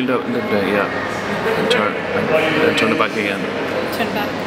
Build up, in the day, yeah. And turn, and, and turn it back again. Turn back.